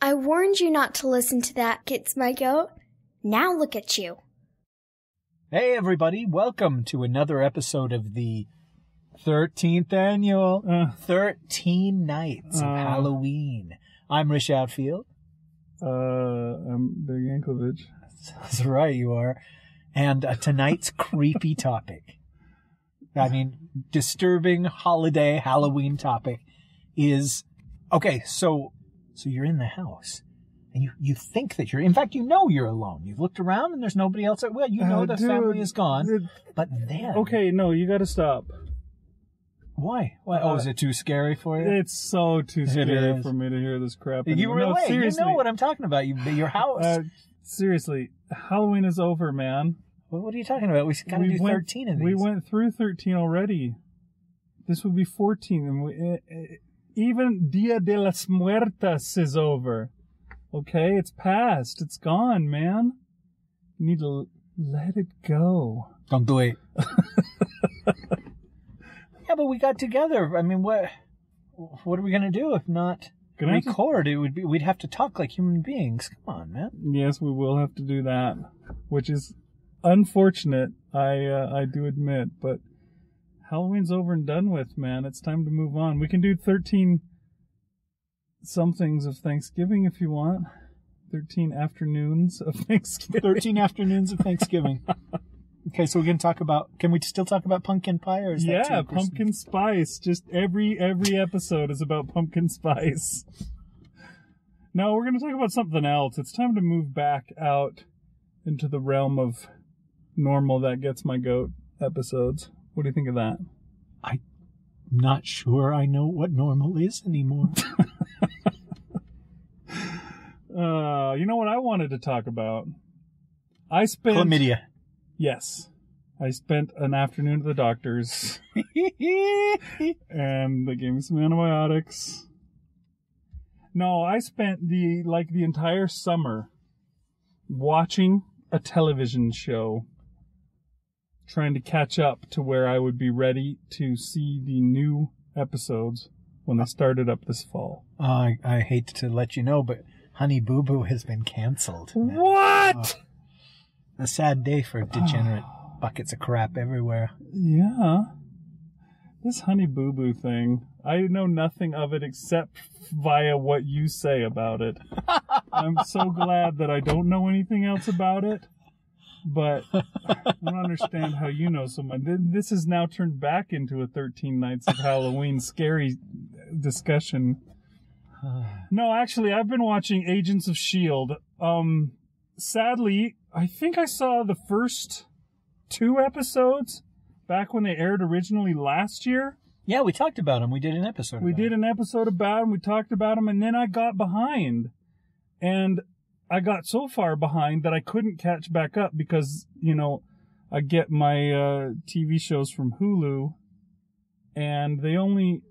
I warned you not to listen to that, Gets My Goat. Now look at you. Hey, everybody, welcome to another episode of the 13th annual Uh, 13 Nights of Uh. Halloween. I'm Rish Outfield. uh, I'm Big Anklevich. That's right, you are. And uh, tonight's creepy topic, I mean, disturbing holiday Halloween topic is okay. So, so you're in the house, and you you think that you're. In fact, you know you're alone. You've looked around, and there's nobody else. At, well, you know Uh, the dude, family is gone, it- but then okay, no, you gotta stop. why? Why? Oh, is it too scary for you? It's so too scary for me to hear this crap. you anymore. really, no, you seriously. know what I'm talking about. You, your house. uh, seriously, Halloween is over, man. what, what are you talking about? We got to do went, 13 of these. We went through 13 already. This would be 14. And we, eh, eh, even Dia de las Muertas is over. Okay, it's past. It's gone, man. You need to l- let it go. Don't do it. yeah, but we got together. I mean, what what are we gonna do if not Gonna have to- record? It would be we'd have to talk like human beings. Come on, man. Yes, we will have to do that, which is unfortunate. I uh, I do admit, but Halloween's over and done with, man. It's time to move on. We can do thirteen somethings of Thanksgiving if you want. Thirteen afternoons of Thanksgiving. Thirteen afternoons of Thanksgiving. okay, so we're gonna talk about. Can we still talk about pumpkin pie, or is that Yeah, pumpkin spice. Just every every episode is about pumpkin spice. No, we're going to talk about something else. It's time to move back out into the realm of normal that gets my goat episodes. What do you think of that? I'm not sure I know what normal is anymore. Uh, you know what I wanted to talk about? I spent Chlamydia. Yes. I spent an afternoon at the doctor's and they gave me some antibiotics. No, I spent the like the entire summer watching a television show trying to catch up to where I would be ready to see the new episodes when they started up this fall. Ah, I I hate to let you know, but Honey Boo Boo has been canceled. What? Ah. A sad day for degenerate buckets of crap everywhere. Yeah. This honey boo boo thing, I know nothing of it except via what you say about it. I'm so glad that I don't know anything else about it, but I don't understand how you know so much. This has now turned back into a 13 Nights of Halloween scary discussion. No, actually, I've been watching Agents of S.H.I.E.L.D. Um, sadly, I think I saw the first two episodes back when they aired originally last year. Yeah, we talked about him. We did an episode. We did him. an episode about them. We talked about them, and then I got behind, and I got so far behind that I couldn't catch back up because you know I get my uh, TV shows from Hulu, and they only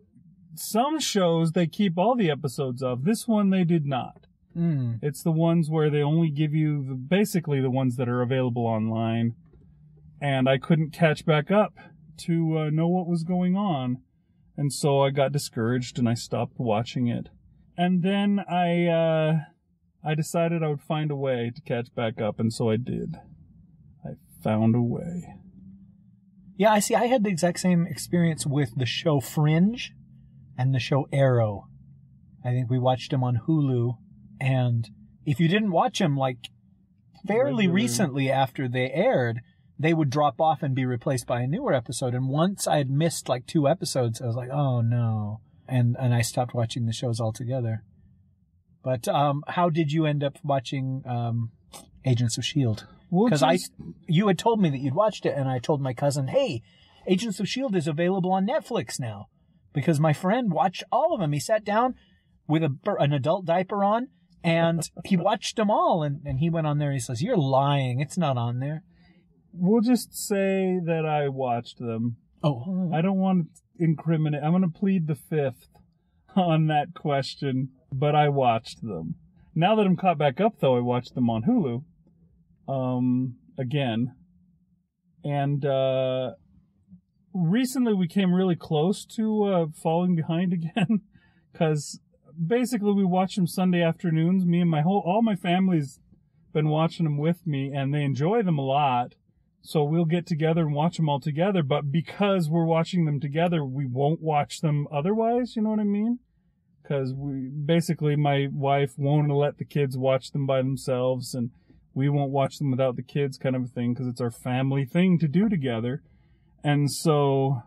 some shows they keep all the episodes of. This one they did not. Mm. It's the ones where they only give you the, basically the ones that are available online. And I couldn't catch back up to uh, know what was going on. And so I got discouraged and I stopped watching it. And then I, uh, I decided I would find a way to catch back up. And so I did. I found a way. Yeah, I see. I had the exact same experience with the show Fringe and the show Arrow. I think we watched them on Hulu, and if you didn't watch them like fairly Regular. recently after they aired, they would drop off and be replaced by a newer episode. And once I had missed like two episodes, I was like, "Oh no!" and and I stopped watching the shows altogether. But um, how did you end up watching um, Agents of Shield? Well, Because I, you had told me that you'd watched it, and I told my cousin, "Hey, Agents of Shield is available on Netflix now." Because my friend watched all of them. He sat down with a an adult diaper on, and he watched them all. And, and he went on there. and He says, "You're lying. It's not on there." we'll just say that I watched them. Oh, I don't want to incriminate. I'm going to plead the fifth on that question, but I watched them. Now that I'm caught back up, though, I watched them on Hulu, um, again, and uh, recently we came really close to uh, falling behind again, because basically we watch them Sunday afternoons. Me and my whole all my family's been watching them with me, and they enjoy them a lot. So we'll get together and watch them all together. But because we're watching them together, we won't watch them otherwise. You know what I mean? Because we basically my wife won't let the kids watch them by themselves, and we won't watch them without the kids, kind of a thing, because it's our family thing to do together. And so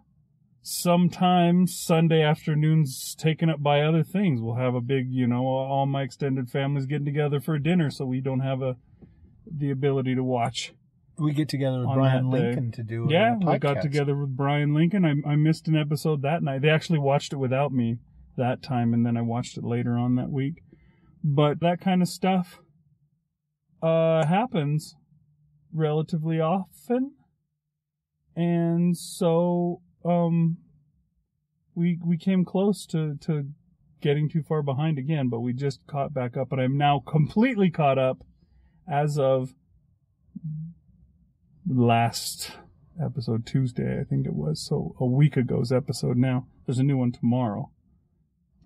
sometimes Sunday afternoons taken up by other things. We'll have a big, you know, all my extended family's getting together for dinner, so we don't have a the ability to watch. We get together with Brian day. Lincoln to do. Yeah, we got together with Brian Lincoln. I, I missed an episode that night. They actually watched it without me that time, and then I watched it later on that week. But that kind of stuff uh, happens relatively often, and so um, we we came close to to getting too far behind again, but we just caught back up, and I'm now completely caught up as of last episode Tuesday, I think it was. So a week ago's episode now. There's a new one tomorrow.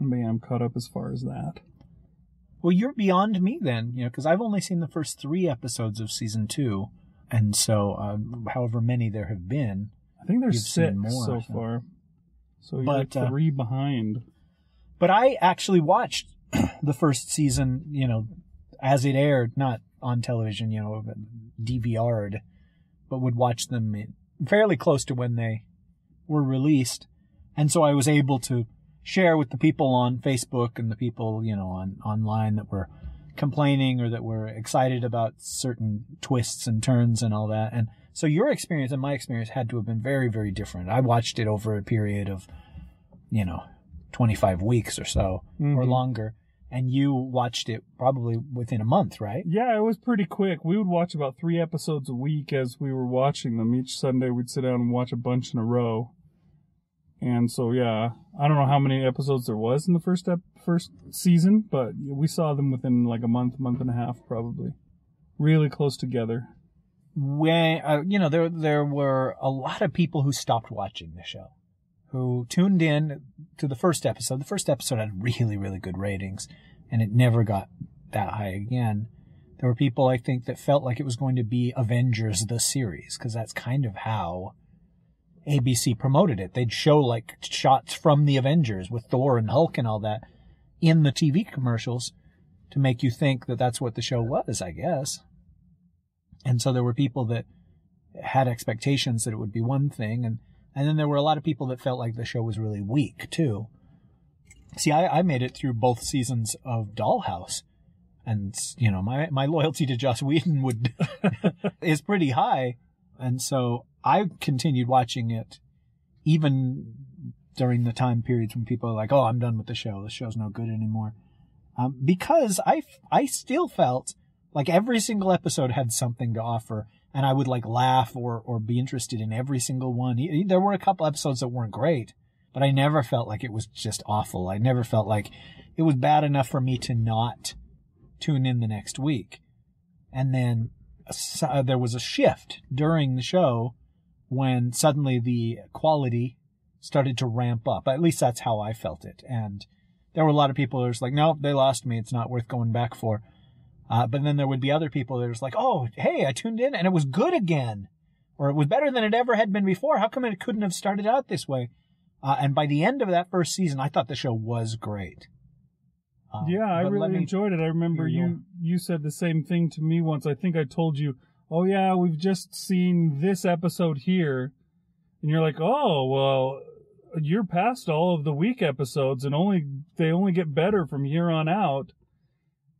But yeah, I'm caught up as far as that. Well, you're beyond me then, you know, because I've only seen the first three episodes of season two, and so um, however many there have been. I think there's six more, so far. So you're But, uh, three behind. But I actually watched the first season, you know, as it aired, not on television, you know, DVR'd, but would watch them fairly close to when they were released. And so I was able to share with the people on Facebook and the people, you know, on online that were complaining or that were excited about certain twists and turns and all that. And so your experience and my experience had to have been very, very different. I watched it over a period of, you know, 25 weeks or so or Mhm. longer. And you watched it probably within a month, right? Yeah, it was pretty quick. We would watch about three episodes a week as we were watching them. Each Sunday we'd sit down and watch a bunch in a row. And so yeah, I don't know how many episodes there was in the first ep- first season, but we saw them within like a month, month and a half probably. Really close together. when uh, you know there there were a lot of people who stopped watching the show who tuned in to the first episode the first episode had really really good ratings and it never got that high again there were people i think that felt like it was going to be avengers the series because that's kind of how abc promoted it they'd show like shots from the avengers with thor and hulk and all that in the tv commercials to make you think that that's what the show was i guess and so there were people that had expectations that it would be one thing, and and then there were a lot of people that felt like the show was really weak too. See, I, I made it through both seasons of Dollhouse, and you know my my loyalty to Joss Whedon would is pretty high, and so I continued watching it, even during the time periods when people are like, "Oh, I'm done with the show. The show's no good anymore," um, because I I still felt like every single episode had something to offer and I would like laugh or or be interested in every single one. There were a couple episodes that weren't great, but I never felt like it was just awful. I never felt like it was bad enough for me to not tune in the next week. And then uh, there was a shift during the show when suddenly the quality started to ramp up. At least that's how I felt it. And there were a lot of people that was like, nope, they lost me. It's not worth going back for. Uh, but then there would be other people that was like, oh, hey, I tuned in and it was good again. Or it was better than it ever had been before. How come it couldn't have started out this way? Uh, and by the end of that first season, I thought the show was great. Um, yeah, I really enjoyed it. I remember you you said the same thing to me once. I think I told you, "Oh yeah, we've just seen this episode here." And you're like, "Oh, well, you're past all of the week episodes and only they only get better from here on out."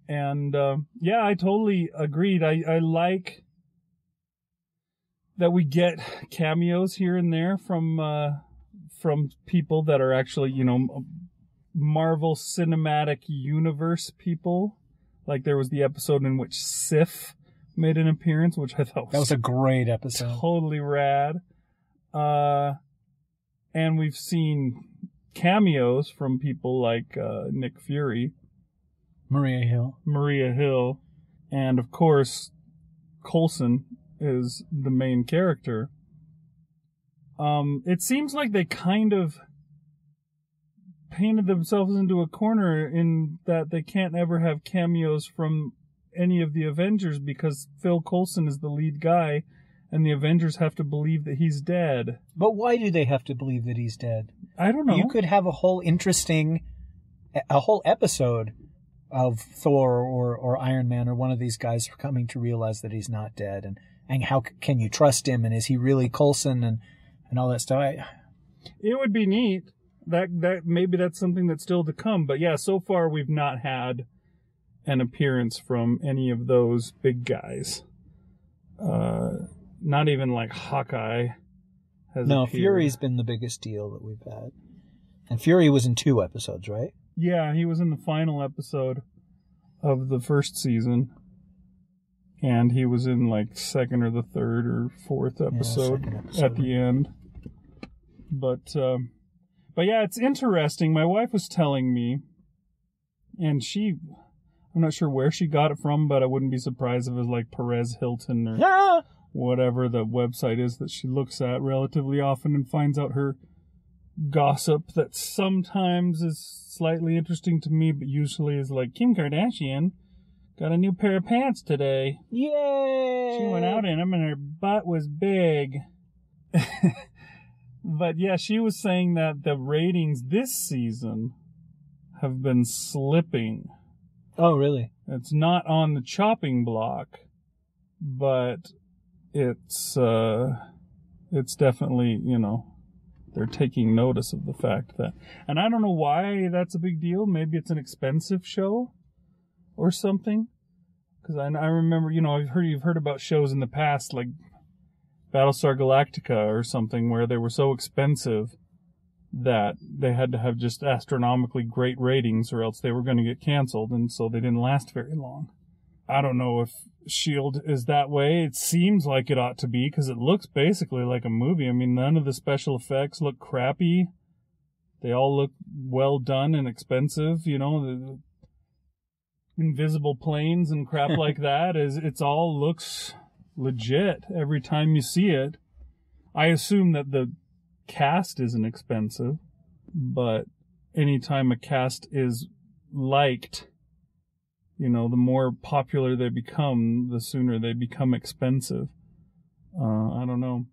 And uh, yeah, I totally agreed. I I like that we get cameos here and there from uh from people that are actually, you know, Marvel Cinematic Universe people. Like there was the episode in which Sif made an appearance, which I thought was, That was a great episode. totally rad. Uh, and we've seen cameos from people like uh, Nick Fury, Maria Hill. Maria Hill, and of course, Coulson is the main character. Um, it seems like they kind of painted themselves into a corner in that they can't ever have cameos from any of the Avengers because Phil Coulson is the lead guy and the Avengers have to believe that he's dead. But why do they have to believe that he's dead? I don't know. You could have a whole interesting, a whole episode of Thor or, or Iron Man or one of these guys coming to realize that he's not dead and, and how can you trust him and is he really Coulson and, and all that stuff. I, it would be neat. That that maybe that's something that's still to come. But yeah, so far we've not had an appearance from any of those big guys. Uh, not even like Hawkeye has no, appeared. Fury's been the biggest deal that we've had. And Fury was in two episodes, right? Yeah, he was in the final episode of the first season. And he was in like second or the third or fourth episode, second episode. at the end. But um, but yeah, it's interesting. My wife was telling me and she I'm not sure where she got it from, but I wouldn't be surprised if it was like Perez Hilton or Yeah. whatever the website is that she looks at relatively often and finds out her gossip that sometimes is slightly interesting to me, but usually is like Kim Kardashian got a new pair of pants today. Yay! She went out in them and her butt was big. but yeah, she was saying that the ratings this season have been slipping. Oh, really? It's not on the chopping block, but it's uh it's definitely, you know, they're taking notice of the fact that and I don't know why that's a big deal. Maybe it's an expensive show or something. Cuz I, I remember, you know, I've heard you've heard about shows in the past like Battlestar Galactica or something where they were so expensive that they had to have just astronomically great ratings or else they were going to get canceled and so they didn't last very long. I don't know if Shield is that way. It seems like it ought to be because it looks basically like a movie. I mean, none of the special effects look crappy. They all look well done and expensive. You know, the invisible planes and crap like that. Is it's all looks legit every time you see it. I assume that the cast isn't expensive, but anytime a cast is liked, you know, the more popular they become, the sooner they become expensive. Uh, I don't know.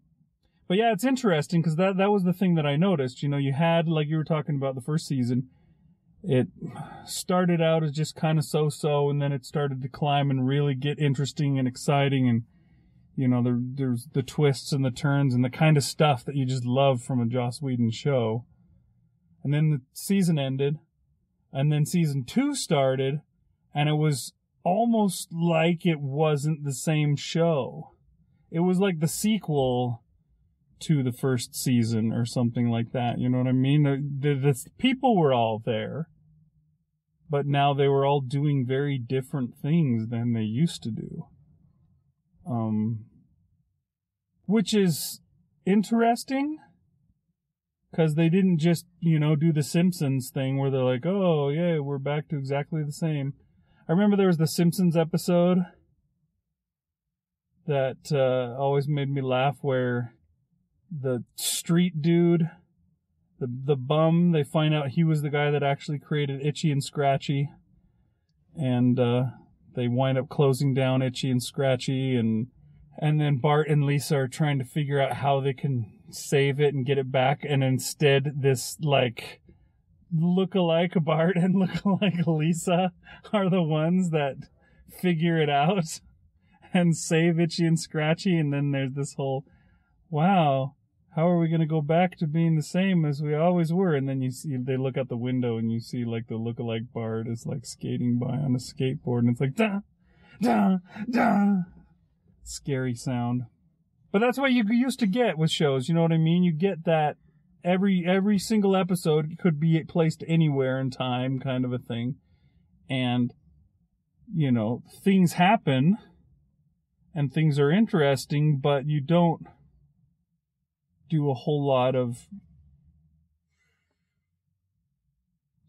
But yeah, it's interesting because that, that was the thing that I noticed. You know, you had, like you were talking about the first season, it started out as just kind of so so, and then it started to climb and really get interesting and exciting. And, you know, there, there's the twists and the turns and the kind of stuff that you just love from a Joss Whedon show. And then the season ended, and then season two started, and it was almost like it wasn't the same show. It was like the sequel to the first season or something like that. You know what I mean? The, the, the people were all there, but now they were all doing very different things than they used to do. Um, which is interesting because they didn't just, you know, do the Simpsons thing where they're like, oh, yeah, we're back to exactly the same. I remember there was the Simpsons episode that uh, always made me laugh where the street dude, the the bum, they find out he was the guy that actually created Itchy and Scratchy, and uh, they wind up closing down Itchy and Scratchy, and and then Bart and Lisa are trying to figure out how they can save it and get it back, and instead this like look-alike Bart and look-alike Lisa are the ones that figure it out and save Itchy and Scratchy, and then there's this whole, wow, how are we going to go back to being the same as we always were? And then you see, they look out the window and you see like the look-alike Bart is like skating by on a skateboard, and it's like, da, da, da. Scary sound. But that's what you used to get with shows, you know what I mean? You get that every every single episode could be placed anywhere in time kind of a thing. And you know, things happen and things are interesting, but you don't do a whole lot of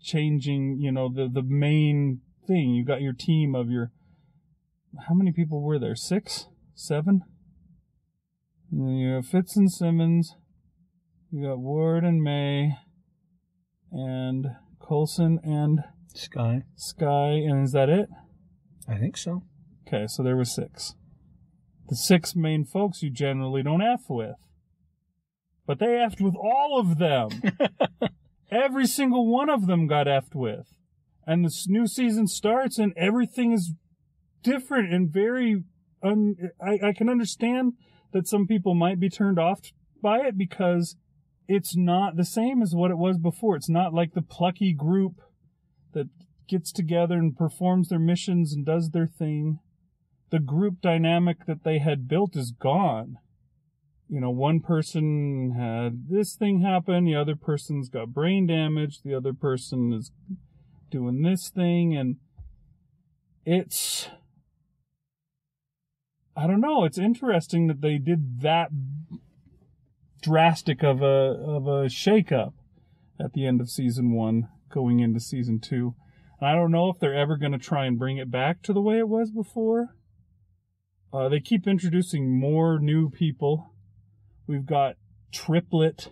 changing, you know, the the main thing. You got your team of your how many people were there? Six? Seven? And then you have Fitz and Simmons. You got Ward and May. And Coulson and Skye. Skye, and is that it? I think so. Okay, so there were six. The six main folks you generally don't F with. But they effed with all of them. Every single one of them got effed with. And this new season starts and everything is different and very un- I, I can understand that some people might be turned off by it because it's not the same as what it was before. It's not like the plucky group that gets together and performs their missions and does their thing. The group dynamic that they had built is gone. You know, one person had this thing happen, the other person's got brain damage, the other person is doing this thing, and it's. I don't know. It's interesting that they did that drastic of a of a shakeup at the end of season one, going into season two. And I don't know if they're ever going to try and bring it back to the way it was before. Uh, they keep introducing more new people. We've got Triplett,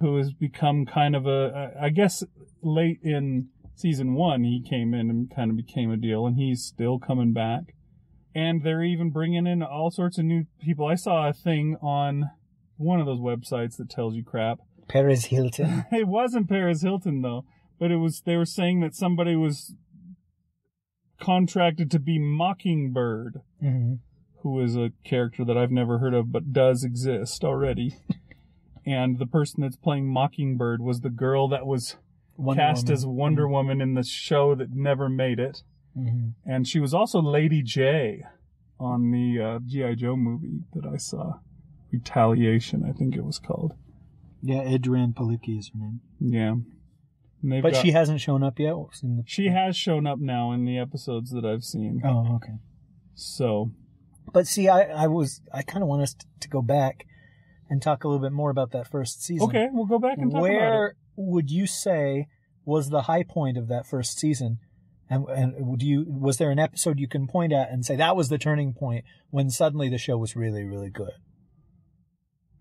who has become kind of a, I guess, late in season one, he came in and kind of became a deal, and he's still coming back. And they're even bringing in all sorts of new people. I saw a thing on one of those websites that tells you crap. Paris Hilton. it wasn't Paris Hilton though, but it was. They were saying that somebody was contracted to be Mockingbird, mm-hmm. Who is a character that I've never heard of but does exist already. and the person that's playing Mockingbird was the girl that was Wonder cast Woman. as Wonder Woman in the show that never made it. Mm-hmm. And she was also Lady Jaye on the uh, G.I. Joe movie that I saw. Retaliation, I think it was called. Yeah, Adrianne Palicki is her name. Yeah. But got- she hasn't shown up yet. The... she has shown up now in the episodes that I've seen. Oh, okay. So, But see, I, I was, I kind of want us to go back and talk a little bit more about that first season. okay, we'll go back and talk about it. Where would you say was the high point of that first season? And, and would you, was there an episode you can point at and say that was the turning point when suddenly the show was really, really good?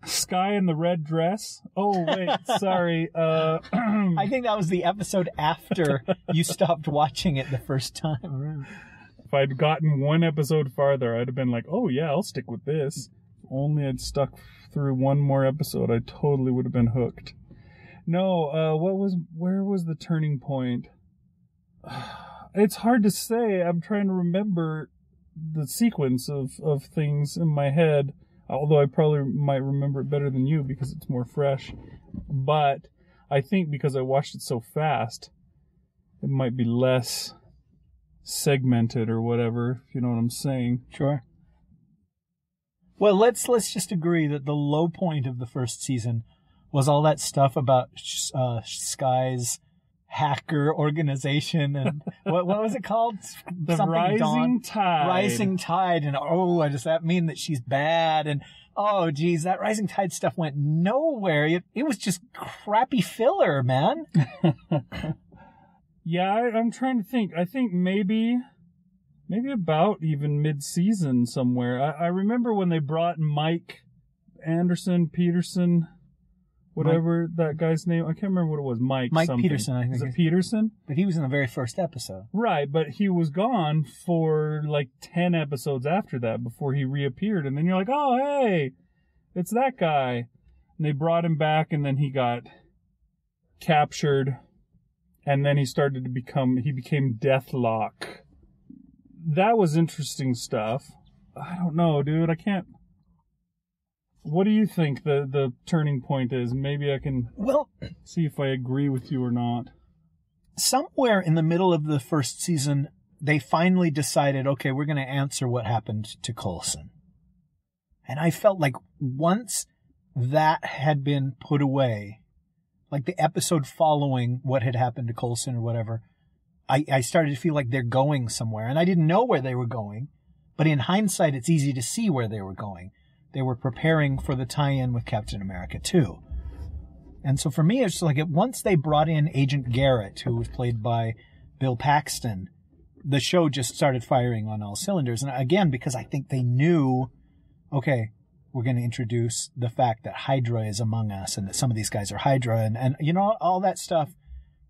Skye in the red dress. Oh wait, sorry. Uh, I think that was the episode after you stopped watching it the first time around. If I'd gotten one episode farther, I'd have been like, "Oh yeah, I'll stick with this." If only I'd stuck through one more episode, I totally would have been hooked. No, uh, what was where was the turning point? It's hard to say. I'm trying to remember the sequence of of things in my head. Although I probably might remember it better than you because it's more fresh. But I think because I watched it so fast, it might be less segmented or whatever, if you know what I'm saying. Sure. Well, let's let's just agree that the low point of the first season was all that stuff about uh, Skye's hacker organization and what what was it called? The Something rising Dawn? tide. Rising Tide, and oh, does that mean that she's bad? And oh, geez, that Rising Tide stuff went nowhere. It, it was just crappy filler, man. Yeah, I, I'm trying to think. I think maybe, maybe about even mid-season somewhere. I, I remember when they brought Mike Anderson, Peterson, whatever that guy's name. I can't remember what it was. Mike. Mike something. Peterson, I think Is it. Peterson? But he was in the very first episode. Right, but he was gone for like 10 episodes after that before he reappeared. And then you're like, oh, hey, it's that guy. And they brought him back, and then he got captured. And then he started to become, he became Deathlok. That was interesting stuff. I don't know, dude. I can't. What do you think the, the turning point is? Maybe I can Well, see if I agree with you or not. somewhere in the middle of the first season, they finally decided, okay, we're going to answer what happened to Coulson. And I felt like once that had been put away, like the episode following what had happened to Coulson or whatever, I, I started to feel like they're going somewhere. And I didn't know where they were going, but in hindsight, it's easy to see where they were going. They were preparing for the tie in with Captain America 2. And so for me, it's like once they brought in Agent Garrett, who was played by Bill Paxton, the show just started firing on all cylinders. And again, because I think they knew, okay, we're going to introduce the fact that Hydra is among us and that some of these guys are Hydra and, and you know, all that stuff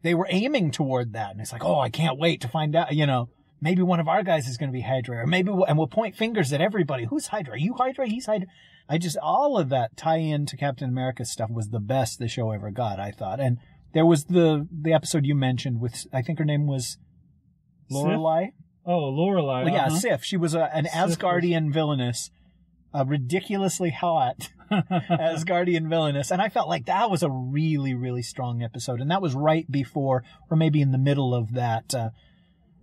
they were aiming toward that. And it's like, oh, I can't wait to find out, you know, maybe one of our guys is going to be Hydra or maybe, we'll, and we'll point fingers at everybody. Who's Hydra? Are you Hydra? He's Hydra. I just, all of that tie in to Captain America stuff was the best the show ever got, I thought. And there was the, the episode you mentioned with, I think her name was Lorelei. Oh, Lorelei. Well, yeah, uh-huh. Sif. She was a, an Sif was- Asgardian villainess, a ridiculously hot Asgardian villainess, and I felt like that was a really, really strong episode, and that was right before, or maybe in the middle of that uh,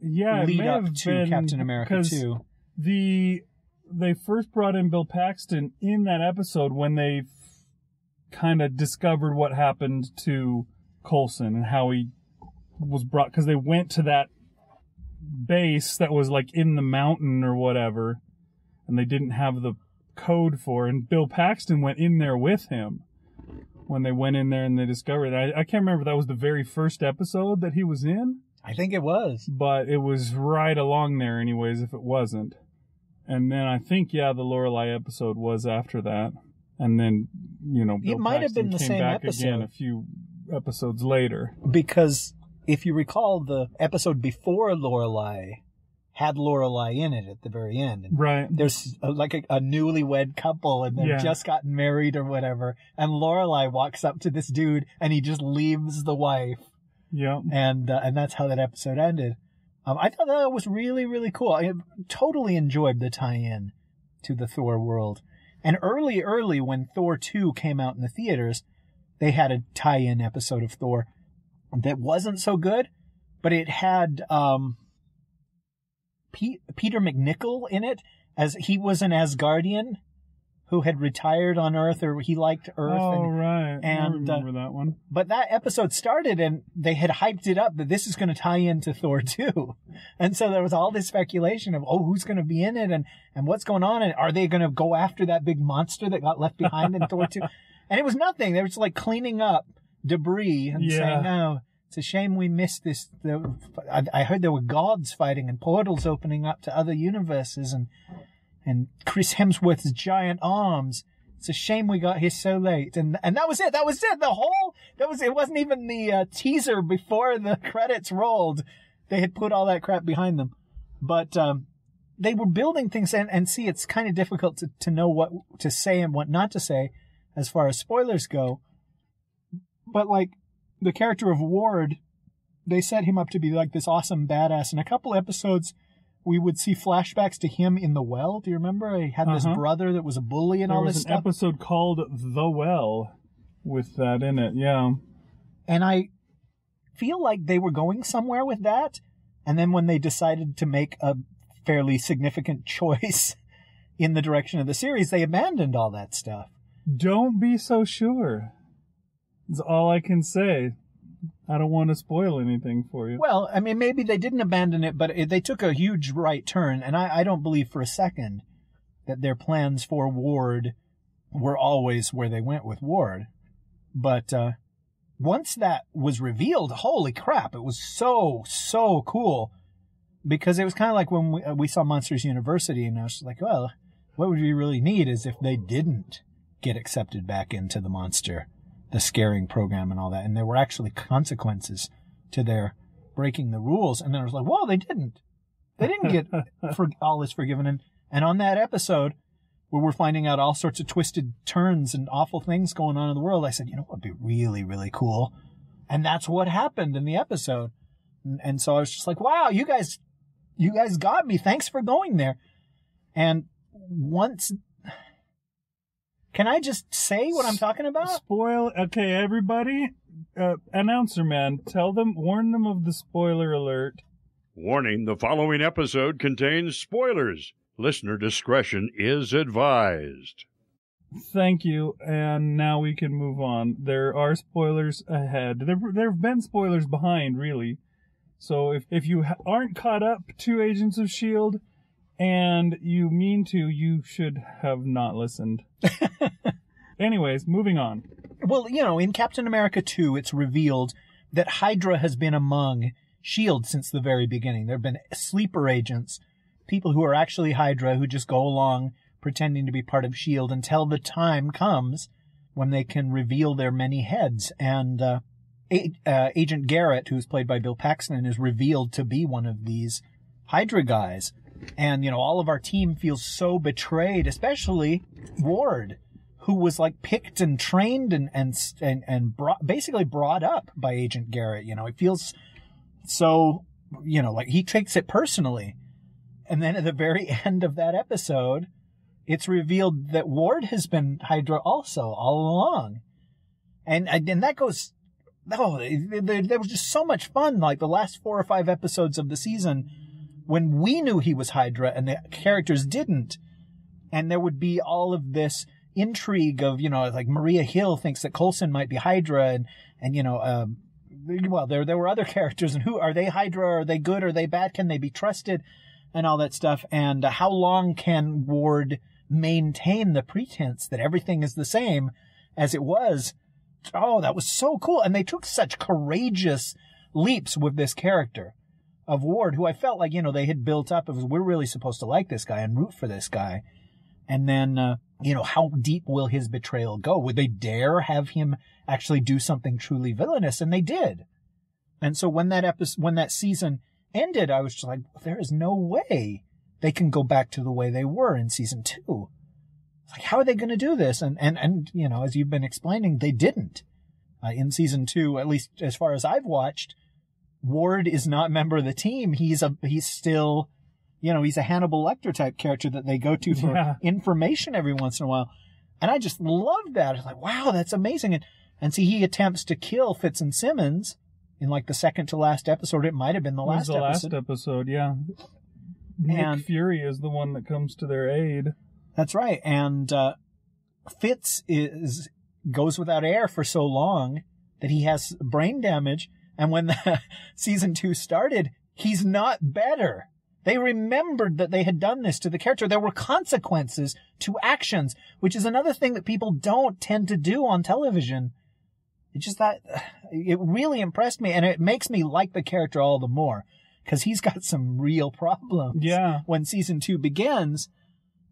yeah, lead up to been Captain America Two. The they first brought in Bill Paxton in that episode when they kind of discovered what happened to Coulson and how he was brought because they went to that base that was like in the mountain or whatever, and they didn't have the code for. And Bill Paxton went in there with him when they went in there and they discovered. It. I, I can't remember if that was the very first episode that he was in I think it was. but it was right along there anyways if it wasn't and then i think yeah the lorelei episode was after that and then you know Bill might have been the same back again episode. a few episodes later because if you recall, the episode before Lorelei had Lorelei in it at the very end. And right there's a, like a, a newlywed couple and they've Yeah. just gotten married or whatever. And Lorelei walks up to this dude and he just leaves the wife. yeah And, uh, and that's how that episode ended. Um, I thought that was really, really cool. I totally enjoyed the tie-in to the Thor world. And early, early when Thor 2 came out in the theaters, they had a tie-in episode of Thor that wasn't so good, but it had, um, Pe- Peter MacNicol in it as he was an Asgardian who had retired on Earth or he liked Earth oh and right and, i uh, remember that one but that episode started and they had hyped it up that this is going to tie into Thor 2. And so there was all this speculation of, oh, who's going to be in it and, and what's going on? And are they going to go after that big monster that got left behind in Thor 2? And it was nothing. They were just like cleaning up debris and Yeah. saying, oh, it's a shame we missed this. The, I, I heard there were gods fighting and portals opening up to other universes and, and Chris Hemsworth's giant arms. It's a shame we got here so late. And and that was it. That was it. The whole that was it wasn't even the uh, teaser before the credits rolled. They had put all that crap behind them. But um they were building things and, and see it's kind of difficult to, to know what to say and what not to say as far as spoilers go. But like the character of Ward, they set him up to be like this awesome badass. In a couple episodes, we would see flashbacks to him in the well. Do you remember? He had this Uh-huh. brother that was a bully and there all was this an stuff. episode called the well with that in it yeah And I feel like they were going somewhere with that. And then when they decided to make a fairly significant choice in the direction of the series, they abandoned all that stuff. don't be so sure that's all i can say i don't want to spoil anything for you Well, I mean, maybe they didn't abandon it, but it, they took a huge right turn. And I, I don't believe for a second that their plans for Ward were always where they went with Ward. But uh, once that was revealed, holy crap, it was so, so cool. Because it was kind of like when we, uh, we saw Monsters University, and I was like, well, what would we really need is if they didn't get accepted back into the monster, the scaring program and all that. And there were actually consequences to their breaking the rules. And then I was like, whoa, they didn't. They didn't get for, all this forgiven. And, and on that episode, where we're finding out all sorts of twisted turns and awful things going on in the world, I said, you know what would be really, really cool? And that's what happened in the episode. And, and so I was just like, wow, you guys, you guys got me. Thanks for going there. And once, can I just say what I'm talking about? Spoil. Okay, everybody. Uh, announcer man, tell them, warn them of the spoiler alert. Warning the following episode contains spoilers. Listener discretion is advised. Thank you, and now we can move on. There are spoilers ahead. There, there have been spoilers behind, really. So if if you ha- aren't caught up to Agents of Shield, and you mean to, you should have not listened. Anyways, moving on. Well, you know, in Captain America 2, it's revealed that Hydra has been among S.H.I.E.L.D. Since the very beginning. There have been sleeper agents, people who are actually Hydra who just go along pretending to be part of S.H.I.E.L.D. Until the time comes when they can reveal their many heads. And uh, A- uh, Agent Garrett, who's played by Bill Paxton, is revealed to be one of these Hydra guys. And, you know, all of our team feels so betrayed, especially Ward, who was like picked and trained and, and, and, and brought, basically brought up by Agent Garrett. You know, it feels so, you know, like he takes it personally. And then at the very end of that episode, it's revealed that Ward has been Hydra also all along. And, and that goes, oh, there, there was just so much fun. Like the last four or five episodes of the season when we knew he was Hydra and the characters didn't. And there would be all of this intrigue of, you know, like Maria Hill thinks that Coulson might be Hydra and, and, you know, um, well, there, there were other characters and who, are they Hydra? Are they good? Are they bad? Can they be trusted? And all that stuff. And uh, how long can Ward maintain the pretense that everything is the same as it was? Oh, that was so cool. And they took such courageous leaps with this character of Ward, who I felt like, you know, they had built up of we're really supposed to like this guy and root for this guy. And then, uh, you know, how deep will his betrayal go? Would they dare have him actually do something truly villainous? And they did. And so when that episode, when that season ended, I was just like, there is no way they can go back to the way they were in season two. Like, how are they going to do this? And, and, and, you know, as you've been explaining, they didn't. Uh, in season two, at least as far as I've watched, Ward is not a member of the team. He's a he's still, you know, he's a Hannibal Lecter type character that they go to for Yeah. information every once in a while. And I just love that. It's like, wow, that's amazing. And and see, he attempts to kill Fitz and Simmons in like the second to last episode. It might have been the was last the episode. last episode, yeah. Nick And- Fury is the one that comes to their aid. That's right. And uh, Fitz is goes without air for so long that he has brain damage. And when the season two started, he's not better. They remembered that they had done this to the character. There were consequences to actions, which is another thing that people don't tend to do on television. It just that it really impressed me and it makes me like the character all the more because he's got some real problems Yeah. when season two begins.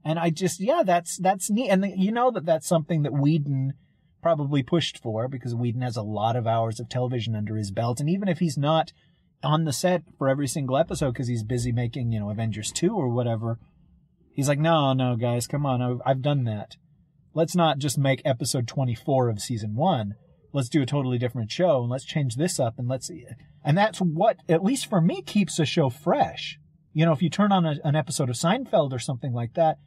And I just, yeah, that's, that's neat. And you know that that's something that Whedon probably pushed for because Whedon has a lot of hours of television under his belt. And even if he's not on the set for every single episode because he's busy making, you know, Avengers 2 or whatever, he's like, no, no, guys, come on. I've, done that. Let's not just make episode 24 of season one. Let's do a totally different show and let's change this up and let's, and that's what, at least for me, keeps a show fresh. You know, if you turn on a, an episode of Seinfeld or something like that,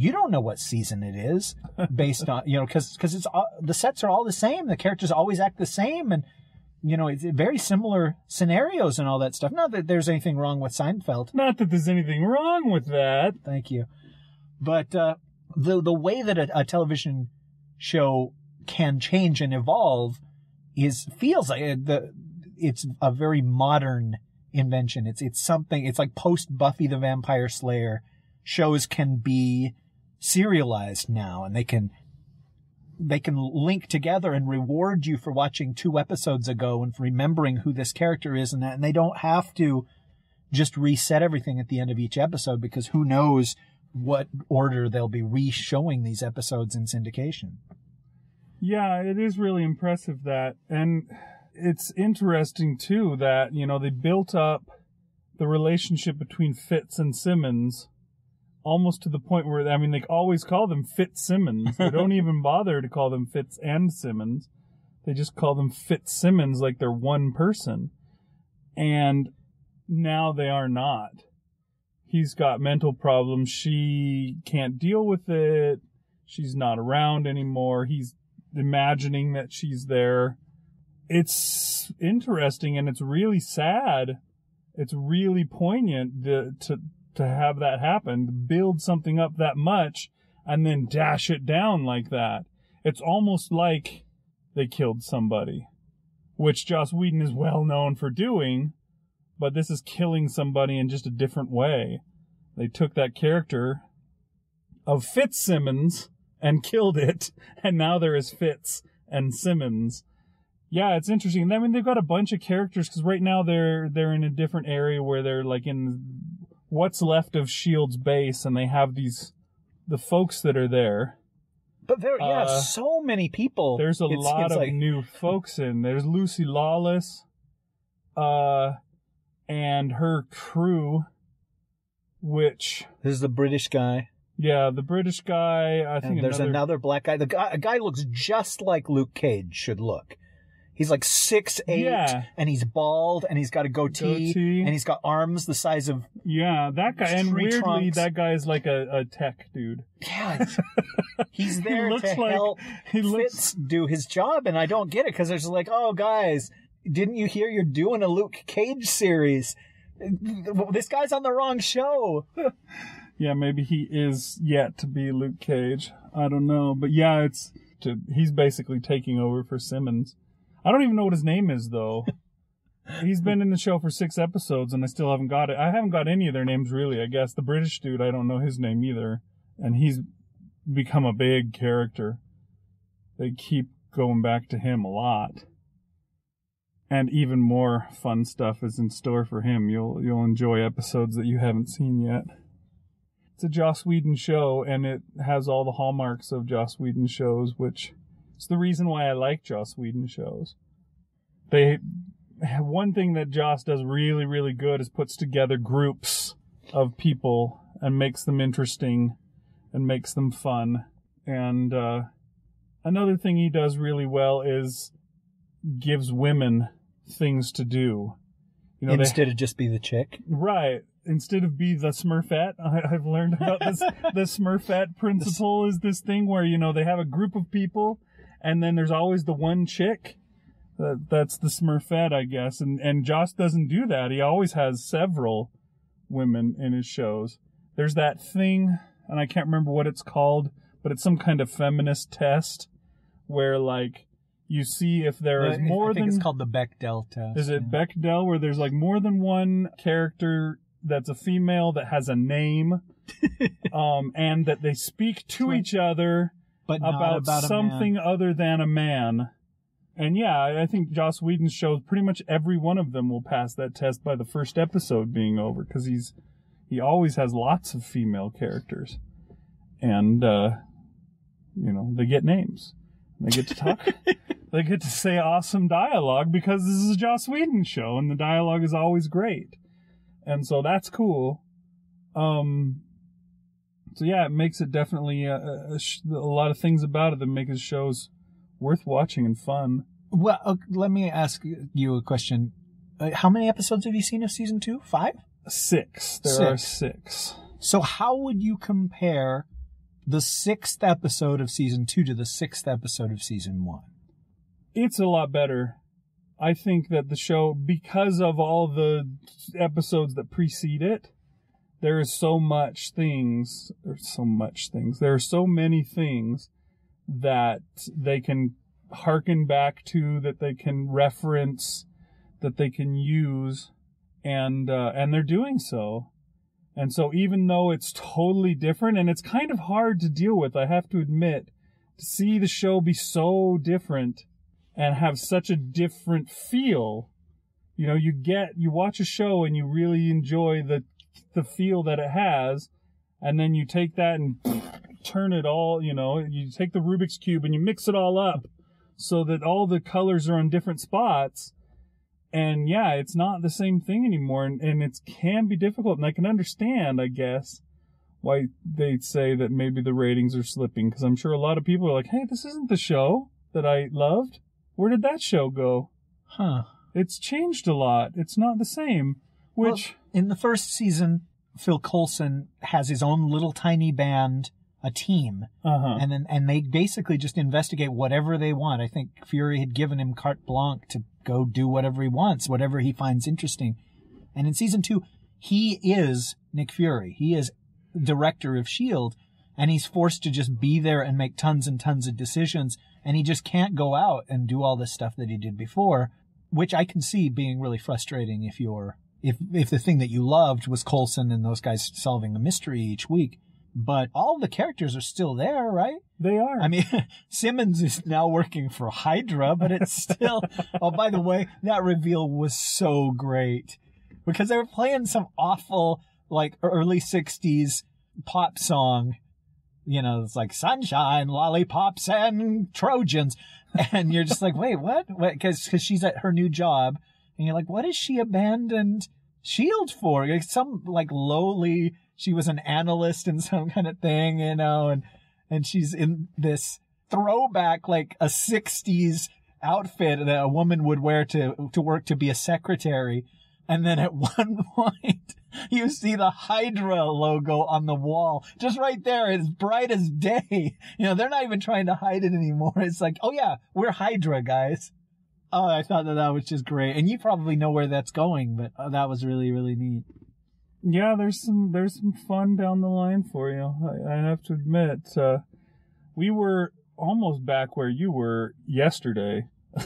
you don't know what season it is based on, you know, cause, cause it's, all, the sets are all the same. The characters always act the same and, you know, it's very similar scenarios and all that stuff. Not that there's anything wrong with Seinfeld. Not that there's anything wrong with that. Thank you. But, uh, the, the way that a, a television show can change and evolve is, feels like it- the, it's a very modern invention. It's, it's something, it's like post Buffy the Vampire Slayer shows can be serialized now and they can they can link together and reward you for watching two episodes ago and for remembering who this character is and that and they don't have to just reset everything at the end of each episode because who knows what order they'll be re-showing these episodes in syndication. Yeah, it is really impressive that. And it's interesting too that, you know, they built up the relationship between Fitz and Simmons almost to the point where, I mean, they always call them Fitzsimmons. they don't even bother to call them Fitz and Simmons. They just call them Fitzsimmons like they're one person. And now they are not. He's got mental problems. She can't deal with it. She's not around anymore. He's imagining that she's there. It's interesting and it's really sad. It's really poignant the, to to have that happen, build something up that much and then dash it down like that. It's almost like they killed somebody, which Joss Whedon is well known for doing, but this is killing somebody in just a different way. They took that character of Fitzsimmons and killed it, and now there is Fitz and Simmons. Yeah, it's interesting. I mean, they've got a bunch of characters because right now they're they're in a different area where they're like in what's left of Shield's base, and they have these the folks that are there. But there, yeah, Uh, so many people. There's a It's- lot it's of like- new folks in. There's Lucy Lawless, uh, and her crew, which This is the British guy. yeah, the British guy. I think And there's another, another black guy. The guy, a guy looks just like Luke Cage should look. He's like six eight, Yeah. and he's bald, and he's got a goatee, Goatee. and he's got arms the size of yeah, that guy. And weirdly, trunks. that guy is like a, a tech dude. yeah. he's there looks to like- help He looks Fitz do his job, and I don't get it because there's like, oh guys, didn't you hear you're doing a Luke Cage series? This guy's on the wrong show. Yeah, maybe he is yet to be Luke Cage. I don't know, but yeah, it's to, he's basically taking over for Simmons. I don't even know what his name is though. he's been in the show for six episodes, and I still haven't got it. I haven't got any of their names really. I guess the British dude, I don't know his name either, and he's become a big character. They keep going back to him a lot. And even more fun stuff is in store for him. You'll you'll enjoy episodes that you haven't seen yet it's a Joss Whedon show, and it has all the hallmarks of Joss Whedon shows, which is the reason why I like Joss Whedon shows. They one thing that Joss does really, really good is puts together groups of people and makes them interesting and makes them fun. And uh, another thing he does really well is gives women things to do. You know, they Instead of just be the chick. Right. Instead of be the Smurfette, I, I've learned about this. the Smurfette principle is this thing where, you know, they have a group of people and then there's always the one chick. That, that's the Smurfette, I guess. And, and Joss doesn't do that. He always has several women in his shows. There's that thing, and I can't remember what it's called, but it's some kind of feminist test where, like, you see if there is more I think than it's called the Bechdel test. is it yeah. Bechdel where there's like more than one character that's a female that has a name, um, and that they speak to each other but not about, about something other than a man. And yeah, I I think Joss Whedon's shows pretty much every one of them will pass that test by the first episode being over because he's he always has lots of female characters, and uh, you know they get names, they get to talk, they get to say awesome dialogue because this is a Joss Whedon show and the dialogue is always great, and so that's cool. Um, so yeah, it makes it definitely a, a, a sh- a lot of things about it that make his shows worth watching and fun. Well, uh, let me ask you a question. Uh, how many episodes have you seen of season two? Five? Six. There are Six. six. So how would you compare the sixth episode of season two to the sixth episode of season one? It's a lot better. I think that the show, because of all the episodes that precede it, there is so much things, there's so much things, there are so many things that they can harken back to, that they can reference, that they can use, and, uh, and they're doing so. And so even though it's totally different, and it's kind of hard to deal with, I have to admit, to see the show be so different and have such a different feel. You know, you get you watch a show and you really enjoy the the feel that it has, and then you take that and turn it all, you know, you take the Rubik's cube and you mix it all up so that all the colors are on different spots. And yeah, it's not the same thing anymore and, and it can be difficult and I can understand, I guess, why they'd say that maybe the ratings are slipping because I'm sure a lot of people are like, "Hey, this isn't the show that I loved. Where did that show go?" Huh. It's changed a lot. It's not the same. Which Well, in the first season, Phil Coulson has his own little tiny band, a team, uh-huh. and then and they basically just investigate whatever they want. I think Fury had given him carte blanche to go do whatever he wants, whatever he finds interesting. And in season two, he is Nick Fury. He is director of Shield, and he's forced to just be there and make tons and tons of decisions. And he just can't go out and do all this stuff that he did before, which I can see being really frustrating if you're if if the thing that you loved was Coulson and those guys solving a mystery each week. But all the characters are still there, right? they are. I mean, Simmons is now working for Hydra, but it's still. oh, by the way, that reveal was so great because they were playing some awful, like early '60s pop song you know, it's like sunshine, lollipops, and Trojans. And you're just like, wait, what? Because because she's at her new job, and you're like, what is she abandoned Shield for? Like some like lowly, she was an analyst in some kind of thing, you know, and and she's in this throwback like a 60s outfit that a woman would wear to to work to be a secretary. And then at one point, you see the Hydra logo on the wall, just right there, as bright as day. You know, they're not even trying to hide it anymore. It's like, oh yeah, we're Hydra guys. Oh, I thought that that was just great. And you probably know where that's going, but uh, that was really, really neat. Yeah, there's some there's some fun down the line for you. I, I have to admit, uh, we were almost back where you were yesterday.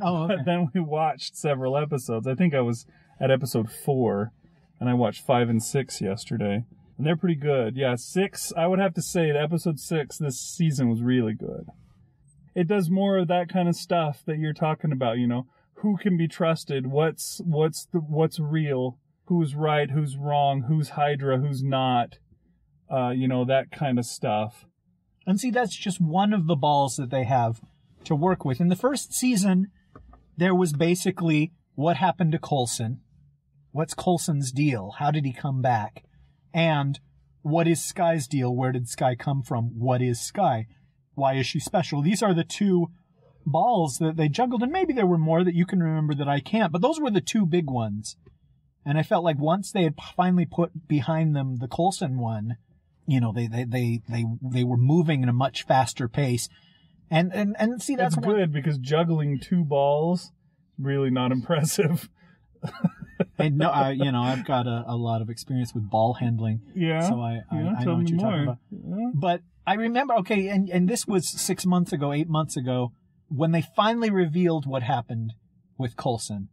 Oh, okay. But then we watched several episodes. I think I was at episode four, and I watched five and six yesterday, and they're pretty good. Yeah, six. I would have to say that episode six this season was really good. It does more of that kind of stuff that you're talking about. You know, who can be trusted? What's what's the what's real? Who's right? Who's wrong? Who's Hydra? Who's not? Uh, you know that kind of stuff. And see, that's just one of the balls that they have to work with. In the first season, there was basically what happened to Coulson. What's Coulson's deal? How did he come back? And what is Skye's deal? Where did Skye come from? What is Skye? Why is she special? These are the two balls that they juggled, and maybe there were more that you can remember that I can't, but those were the two big ones. And I felt like once they had finally put behind them the Coulson one, you know, they, they, they, they, they were moving at a much faster pace. And, and, and see, that's good because juggling two balls really not impressive. And no, I, you know, I've got a, a lot of experience with ball handling, Yeah. so I, I, yeah, I know what you're more. talking about. Yeah. But I remember, okay, and, and this was six months ago, eight months ago, when they finally revealed what happened with Coulson.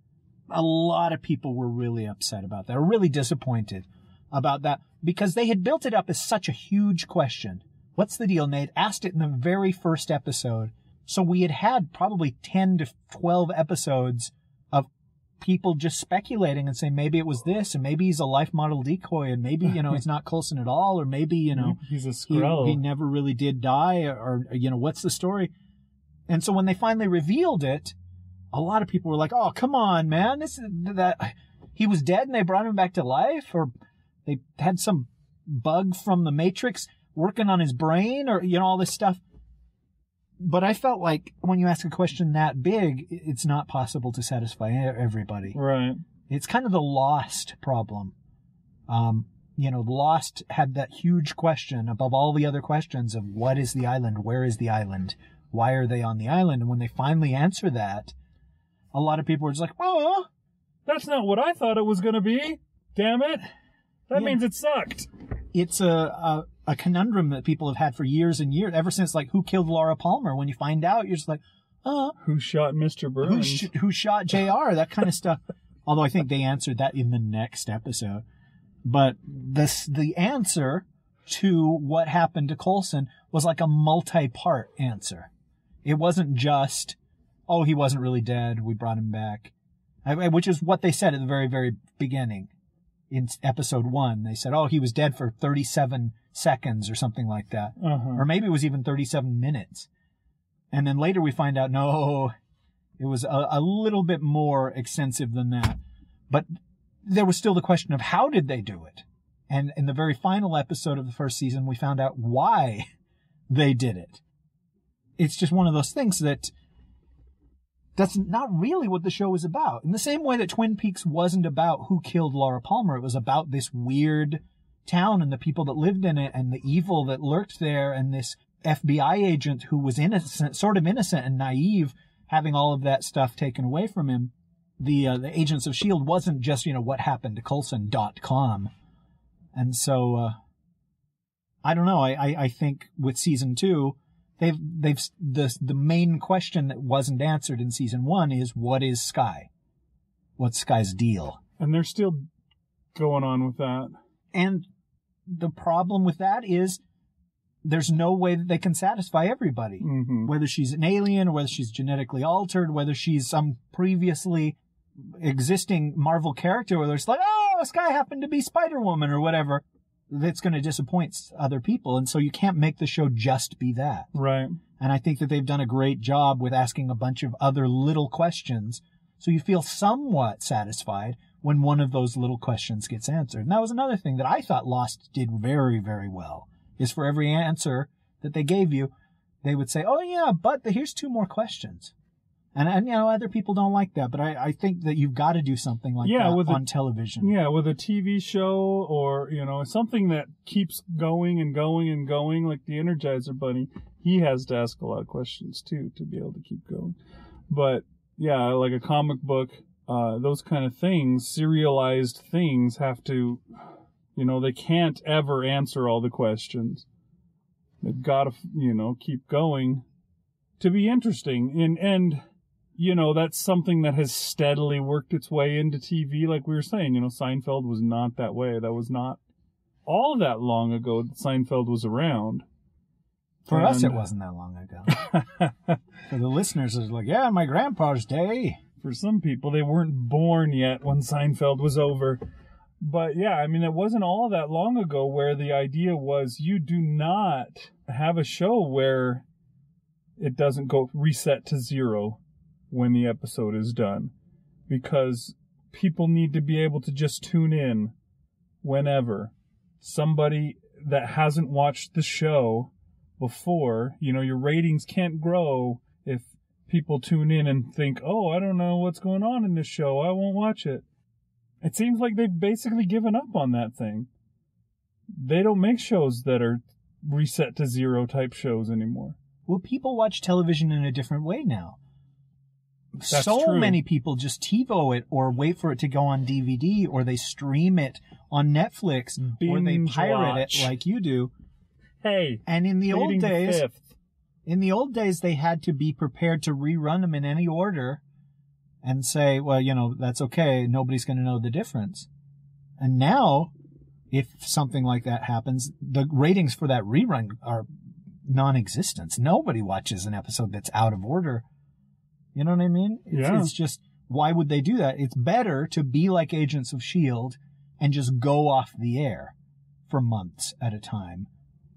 A lot of people were really upset about that, or really disappointed about that, because they had built it up as such a huge question. What's the deal? And they had asked it in the very first episode. So we had had probably 10 to 12 episodes of people just speculating and saying maybe it was this and maybe he's a life model decoy and maybe, you know, he's not Coulson at all or maybe, you know, he's a he, he never really did die or, or, you know, what's the story? And so when they finally revealed it, a lot of people were like, "Oh, come on, man. This is that he was dead and they brought him back to life or they had some bug from the matrix working on his brain or you know all this stuff." But I felt like when you ask a question that big, it's not possible to satisfy everybody right. it's kind of the lost problem. Um, you know, Lost had that huge question above all the other questions of what is the island? Where is the island? Why are they on the island? And when they finally answer that, a lot of people are just like, oh, That's not what I thought it was going to be. Damn it. That Yeah. means it sucked. it's a, a, a conundrum that people have had for years and years, ever since like who killed Laura Palmer. When you find out, you're just like, oh, Who shot Mr. who, Burns? sh- who shot JR? That kind of stuff. Although I think they answered that in the next episode. But this, the answer to what happened to Coulson was like a multi-part answer. It wasn't just, oh, he wasn't really dead. We brought him back. I- Which is what they said at the very, very beginning. In episode one, they said, oh, he was dead for 37 seconds or something like that uh-huh. or maybe it was even 37 minutes. And then later we find out, no, it was a, a little bit more extensive than that. But there was still the question of how did they do it? And in the very final episode of the first season, we found out why they did it. It's just one of those things that that's not really what the show is about. In the same way that Twin Peaks wasn't about who killed Laura Palmer, it was about this weird town and the people that lived in it and the evil that lurked there and this FBI agent who was innocent, sort of innocent and naive, having all of that stuff taken away from him. The uh, the Agents of Shield wasn't just you know what happened to Coulson.com, and so uh, I don't know. I, I I think with season two, they've they've the the main question that wasn't answered in season one is what is Skye, what's Skye's deal, and they're still going on with that. and the problem with that is there's no way that they can satisfy everybody. hmm Whether she's an alien whether she's genetically altered, whether she's some previously existing Marvel character, whether it's like, oh, guy happened to be Spider Woman or whatever. That's going to disappoint other people. And so you can't make the show just be that. Right. And I think that they've done a great job with asking a bunch of other little questions. So you feel somewhat satisfied when one of those little questions gets answered. And that was another thing that I thought Lost did very, very well is for every answer that they gave you, they would say, Oh yeah, but here's two more questions. And, and you know, other people don't like that, but I, I think that you've got to do something like Yeah, that with a- on television. Yeah, with a TV show or, you know, something that keeps going and going and going, like the Energizer Bunny, he has to ask a lot of questions too to be able to keep going. But yeah, like a comic book, uh, those kind of things, serialized things have to, you know, they can't ever answer all the questions. They've got to, you know, keep going to be interesting. And, and, you know, that's something that has steadily worked its way into TV. Like we were saying, you know, Seinfeld was not that way. That was not all that long ago that Seinfeld was around. For us, it wasn't that long ago. For the listeners, it's like, yeah, my grandpa's day. For some people, they weren't born yet when Seinfeld was over. But yeah, I mean, it wasn't all that long ago where the idea was you do not have a show where it doesn't go reset to zero when the episode is done. Because people need to be able to just tune in whenever. Somebody that hasn't watched the show before, you know, your ratings can't grow if people tune in and think, oh, I don't know what's going on in this show. I won't watch it. It seems like they've basically given up on that thing. They don't make shows that are reset to zero type shows anymore. Well, people watch television in a different way now. That's so true. many people just TiVo it or wait for it to go on DVD or they stream it on Netflix or they pirate watch. it like you do. Hey, And in the old pleading the days, in the old days, they had to be prepared to rerun them in any order and say, well, you know, that's okay. Nobody's going to know the difference. And now, if something like that happens, the ratings for that rerun are non-existent. Nobody watches an episode that's out of order. You know what I mean? It's, Yeah. it's just, why would they do that? It's better to be like Agents of S.H.I.E.L.D. and just go off the air for months at a time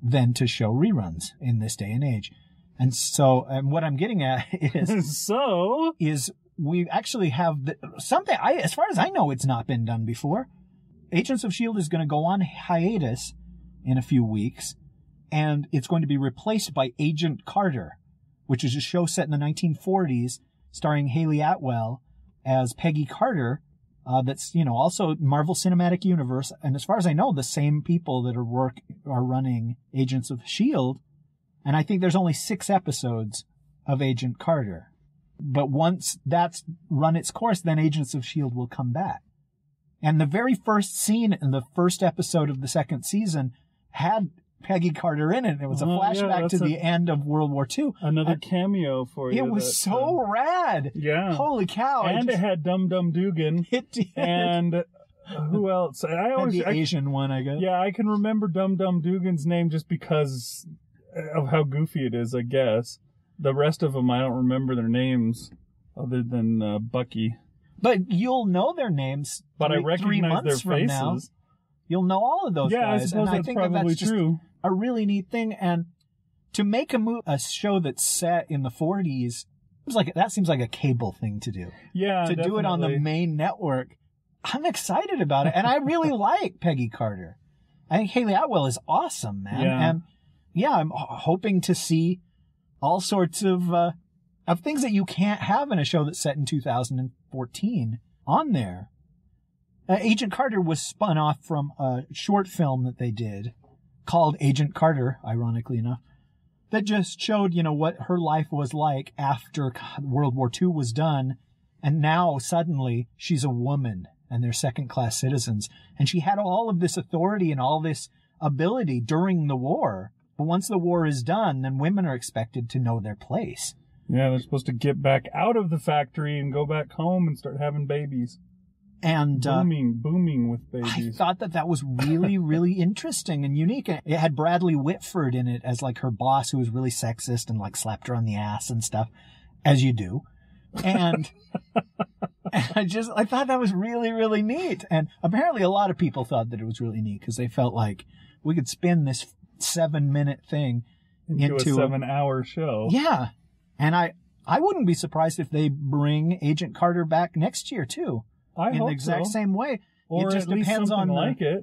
than to show reruns in this day and age. And so, and what I'm getting at is, so, is we actually have the, something, I, as far as I know, it's not been done before. Agents of S.H.I.E.L.D. is going to go on hiatus in a few weeks, and it's going to be replaced by Agent Carter, which is a show set in the 1940s starring Hayley Atwell as Peggy Carter. Uh, that's you know also Marvel Cinematic Universe, and as far as I know, the same people that are work are running Agents of Shield, and I think there's only six episodes of Agent Carter. But once that's run its course, then Agents of Shield will come back. And the very first scene in the first episode of the second season had Peggy Carter in it. It was a Oh, yeah, flashback that's to a- the end of World War II. another And cameo for you. It was that, so uh, rad. yeah. Holy cow. I and it had Dum Dum Dugan. it did. And who else? I And always, the I, Asian one, I guess. yeah, I can remember Dum Dum Dugan's name just because of how goofy it is, I guess. The rest of them, I don't remember their names other than uh, Bucky. But you'll know their names. But three, I three recognize their months from now. faces. You'll know all of those yeah, I suppose and I that's think that probably that's just true. A really neat thing. And to make a mo- a show that's set in the 40s, seems like that seems like a cable thing to do. Yeah, to do it on the main network, I'm excited about it, and I really like Peggy Carter. I think Hayley Atwell is awesome, man. Yeah. And yeah, I'm hoping to see all sorts of uh, of things that you can't have in a show that's set in 2014 on there. Uh, Agent Carter was spun off from a short film that they did called Agent Carter, ironically enough, that just showed, you know, what her life was like after World War II was done. And now suddenly she's a woman and they're second class citizens. And she had all of this authority and all this ability during the war. But once the war is done, then women are expected to know their place. Yeah, they're supposed to get back out of the factory and go back home and start having babies. And uh, booming, booming with babies. I thought that that was really, really interesting and unique. It had Bradley Whitford in it as like her boss, who was really sexist and like slapped her on the ass and stuff, as you do. And, and I just, I thought that was really, really neat. And apparently a lot of people thought that it was really neat because they felt like we could spin this seven minute thing Into, into a a- seven-hour show. Yeah. And I, I wouldn't be surprised if they bring Agent Carter back next year too, I in the exact so. same way. Or it just depends on the- like it.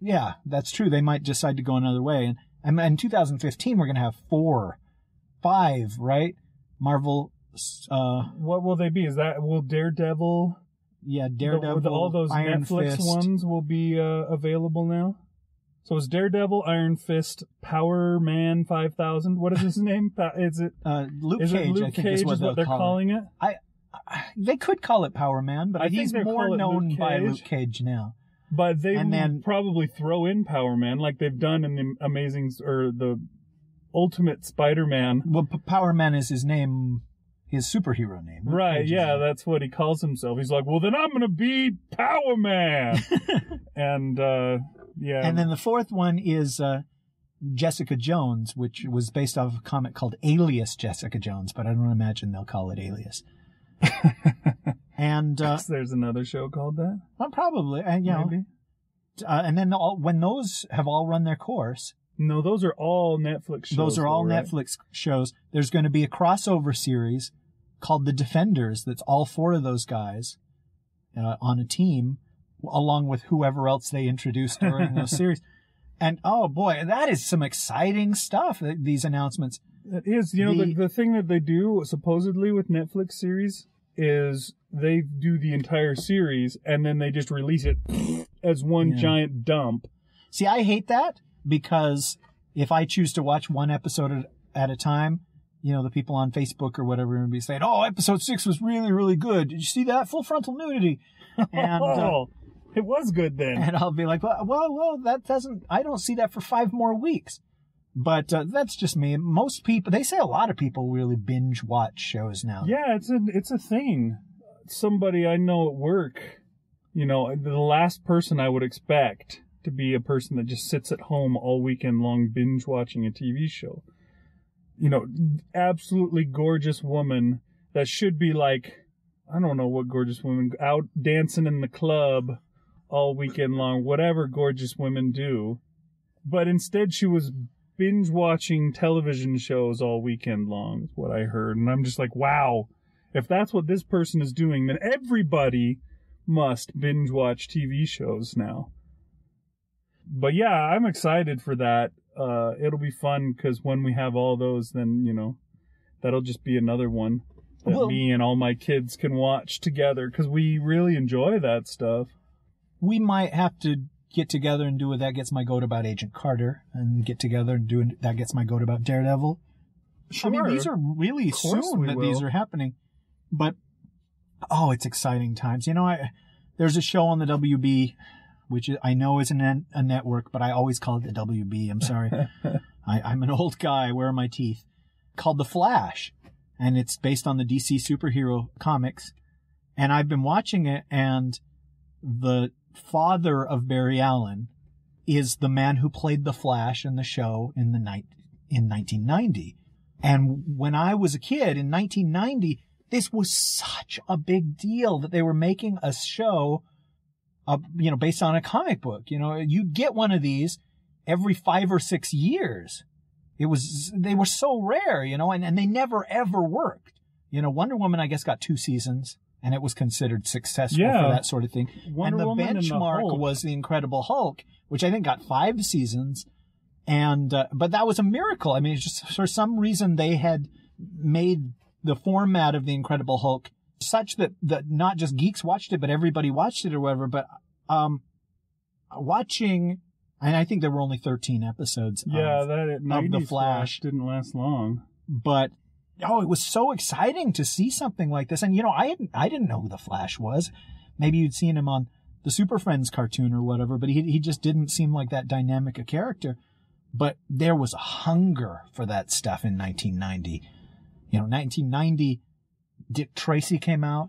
Yeah, that's true. They might decide to go another way. And, and in 2015, we're going to have four, five, right? Marvel, uh, What will they be? Is that will Daredevil? yeah, Daredevil, the- all those Iron Netflix Fist. ones will be uh, available now. So it's Daredevil, Iron Fist, Power Man five thousand. What is his name? Is it Uh, Luke is Cage, it Luke I think Cage is what, they're they'll call calling it? it. They could call it Power Man, but I he's more known Luke by Luke Cage now. But they And then- probably throw in Power Man like they've done in the Amazing or the Ultimate Spider-Man. Well, P- Power Man is his name, his superhero name. Luke Right, Cage's yeah, name. that's what he calls himself. He's like, well, then I'm gonna be Power Man, and uh, yeah, And then the fourth one is uh, Jessica Jones, which was based off a comic called Alias Jessica Jones, but I don't imagine they'll call it Alias. and uh, there's another show called that. well, probably, and you know, uh, and then all, when those have all run their course, No, those are all Netflix shows. those are all though, right? Netflix shows. There's going to be a crossover series called The Defenders. That's all four of those guys uh, on a team, along with whoever else they introduced during those series. And oh boy, that is some exciting stuff. These announcements. It is. You know, the, The- the thing that they do supposedly with Netflix series is they do the entire series and then they just release it as one Yeah. giant dump. See, I hate that because if I choose to watch one episode at, at a time, you know, the people on Facebook or whatever will be saying, "Oh, episode six was really, really good. Did you see that full frontal nudity?" And uh, oh, it was good then. and I'll be like, well, well, well, that doesn't, I don't see that for five more weeks. But uh, that's just me. Most people, they say a lot of people really binge watch shows now. Yeah, it's a it's a thing. Somebody I know at work, you know, the last person I would expect to be a person that just sits at home all weekend long binge watching a TV show. You know, absolutely gorgeous woman that should be like I don't know what gorgeous woman out dancing in the club all weekend long, whatever gorgeous women do. But instead she was binge watching television shows all weekend long, is what I heard. And I'm just like, wow, if that's what this person is doing, then everybody must binge watch TV shows now. But yeah, I'm excited for that. Uh, it'll be fun because when we have all those, then, you know, that'll just be another one that Well- me and all my kids can watch together because we really enjoy that stuff. We might have to get together and do a That Gets My Goat about Agent Carter and get together and do a That Gets My Goat about Daredevil. Sure. I mean, these are really soon that these are happening. But, oh, it's exciting times. You know, I, there's a show on the WB, which I know isn't an- a network, but I always call it the WB. I'm sorry. I, I'm an old guy. Where are my teeth? Called The Flash. And it's based on the DC superhero comics. And I've been watching it, and the father of Barry Allen is the man who played the Flash in the show in the night in 1990. And when I was a kid in 1990, this was such a big deal that they were making a show, uh, you know, based on a comic book. You know, you'd get one of these every five or six years. It was, they were so rare, you know, and, and they never ever worked. You know, Wonder Woman, I guess, got two seasons and it was considered successful Yeah. for that sort of thing. Wonder and the Woman and the benchmark was the Incredible Hulk, which I think got five seasons. And, uh, but that was a miracle. I mean, it's just for some reason they had made the format of the Incredible Hulk such that, that not just geeks watched it, but everybody watched it or whatever. But, um, watching, and I think there were only 13 episodes. Yeah, of, that The Flash. Flash didn't last long. but oh, it was so exciting to see something like this. And you know, I hadn't, I didn't know who the Flash was. Maybe you'd seen him on the Super Friends cartoon or whatever, but he he just didn't seem like that dynamic a character. But there was a hunger for that stuff in 1990. You know, 1990, Dick Tracy came out,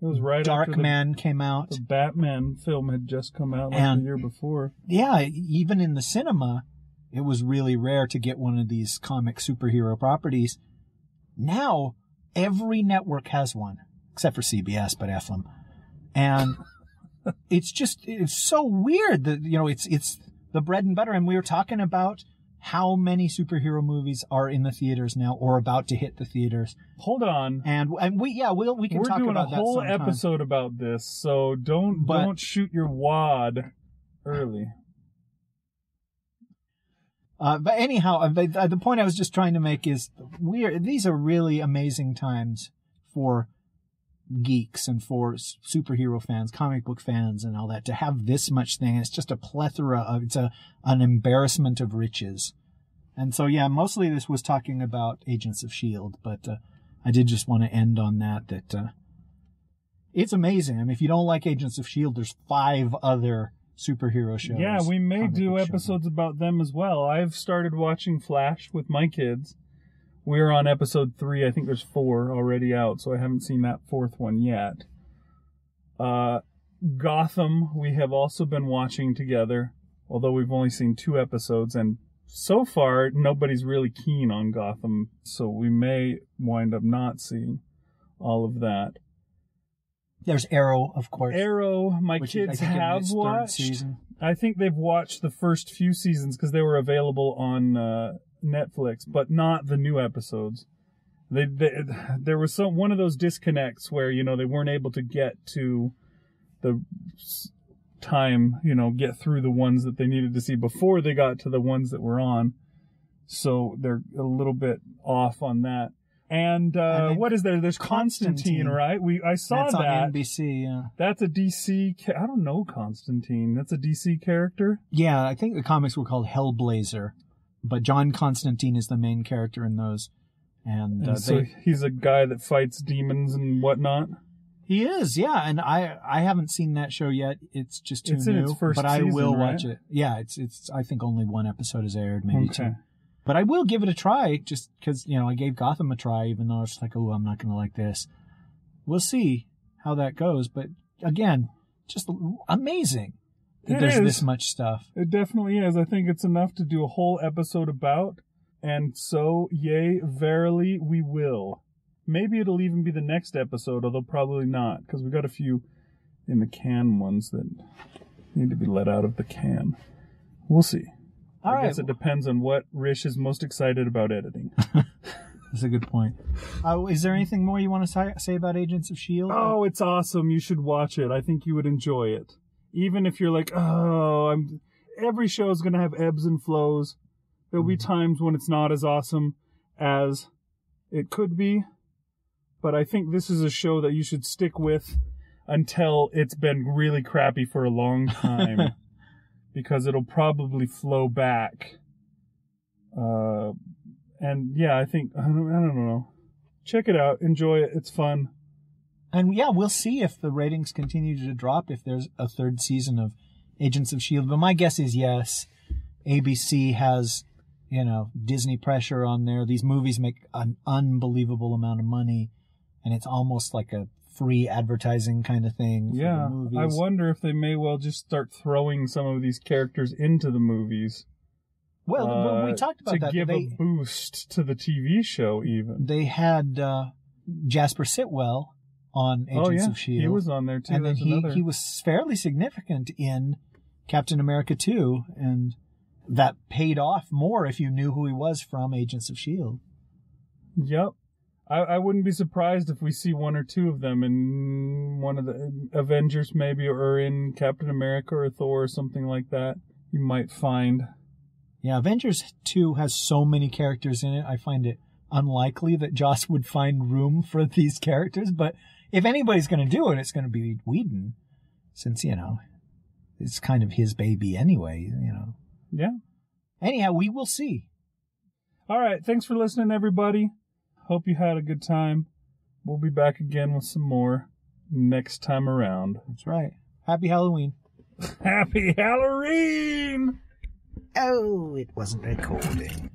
It was right Dark after the, Man came out. the Batman film had just come out like And- the year before. yeah, even in the cinema, it was really rare to get one of these comic superhero properties. Now, every network has one, except for CBS, but F. And it's just, it's so weird that, you know, it's, it's the bread and butter. And we were talking about how many superhero movies are in the theaters now or about to hit the theaters. Hold on. And and we yeah, we'll we can We're talk about that. We're doing a whole sometime. episode about this, so don't But- don't shoot your wad early. Uh, but anyhow, uh, the, the point I was just trying to make is we are these are really amazing times for geeks and for superhero fans, comic book fans, and all that to have this much thing. It's just a plethora of it's a an embarrassment of riches. And so yeah, mostly this was talking about Agents of Shield, but uh, I did just want to end on that. That uh, it's amazing. I mean, if you don't like Agents of Shield, there's five other superhero shows. Yeah, we may do shows. episodes about them as well. I've started watching Flash with my kids. We're on episode three. I think there's four already out, so I haven't seen that fourth one yet. Uh, Gotham, we have also been watching together, although we've only seen two episodes, and so far nobody's really keen on Gotham, so we may wind up not seeing all of that. There's Arrow, of course. Arrow, my which I kids think, have watched. season. I think they've watched the first few seasons because they were available on uh, Netflix, but not the new episodes. They, they there was some one of those disconnects where you know they weren't able to get to the time you know get through the ones that they needed to see before they got to the ones that were on. So they're a little bit off on that. And, uh, what is there? There's Constantine, Constantine. right? We I saw That's that. on NBC. Yeah. That's a DC. Ca- I don't know Constantine. That's a DC character. yeah, I think the comics were called Hellblazer, but John Constantine is the main character in those. And, uh, And so they, he's a guy that fights demons and whatnot. he is, yeah. And I I haven't seen that show yet. It's just too It's in new, its first but I will right? watch it. Yeah, it's it's. I think only one episode has aired, maybe Okay. two. But I will give it a try, just because you know I gave Gotham a try, even though it's like, oh, I'm not going to like this. We'll see how that goes. But again, just amazing that It there's is. this much stuff. It definitely is. I think it's enough to do a whole episode about. And so, yea, verily, we will. Maybe it'll even be the next episode, although probably not, because we got a few in the can ones that need to be let out of the can. We'll see. All I right. guess it depends on what Rish is most excited about editing. That's a good point. Uh, is there anything more you want to say, say about Agents of Shield? Oh, it's awesome. You should watch it. I think you would enjoy it. Even if you're like, oh, I'm every show is going to have ebbs and flows. There'll be times when it's not as awesome as it could be, but I think this is a show that you should stick with until it's been really crappy for a long time because it'll probably flow back. Uh and yeah, I think I don't, I don't know. Check it out. Enjoy it. It's fun. And yeah, we'll see if the ratings continue to drop if there's a third season of Agents of Shield. But my guess is yes. ABC has, you know, Disney pressure on there. These movies make an unbelievable amount of money, and it's almost like a free advertising kind of thing. For Yeah, the movies. I wonder if they may well just start throwing some of these characters into the movies. Well, uh, we talked about to that. give they, a boost to the TV show, even. they had uh, Jasper Sitwell on Agents oh yeah, of Shield. he was on there too. and then he, another. he was fairly significant in Captain America 2, and that paid off more if you knew who he was from Agents of S.H.I.E.L.D. Yep. I, I wouldn't be surprised if we see one or two of them in one of the Avengers, maybe, or in Captain America or Thor or something like that. You might find. Yeah, Avengers 2 has so many characters in it, I find it unlikely that Joss would find room for these characters, but if anybody's going to do it, it's going to be Whedon, since, you know, it's kind of his baby anyway, you know. Yeah. Anyhow, we will see. All right. Thanks for listening, everybody. Hope you had a good time. We'll be back again with some more next time around. That's right. Happy Halloween. Happy Halloween! Oh, it wasn't recording.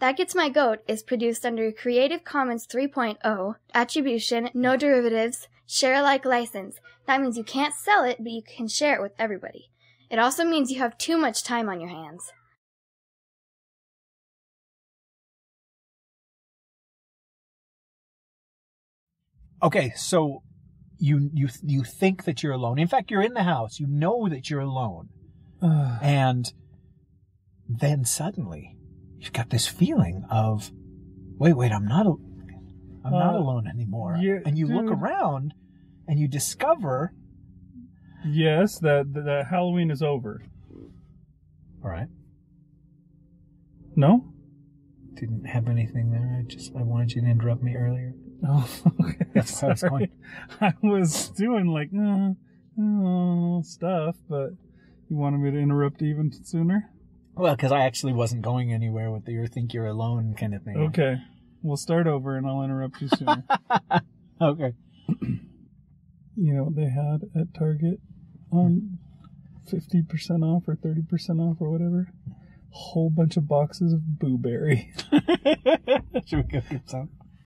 That Gets My Goat is produced under Creative Commons 3.0, Attribution, No Derivatives, Share Alike license. That means you can't sell it, but you can share it with everybody. It also means you have too much time on your hands. Okay, so you you you think that you're alone. In fact, you're in the house. You know that you're alone. And then suddenly you've got this feeling of, wait, wait, I'm not, a, I'm not Uh, alone anymore. yeah, and you look dude. around and you discover, yes, that that Halloween is over. all right, No. didn't have anything there. I just, I wanted you to interrupt me earlier. Oh, okay. That's where I was going. I was doing like uh, uh, stuff, but you wanted me to interrupt even sooner. Well, because I actually wasn't going anywhere with the "you think you're alone" kind of thing. Okay, we'll start over, and I'll interrupt you sooner. Okay. you know what they had at Target on fifty percent off or thirty percent off or whatever. Whole bunch of boxes of blueberry. Should we go get some?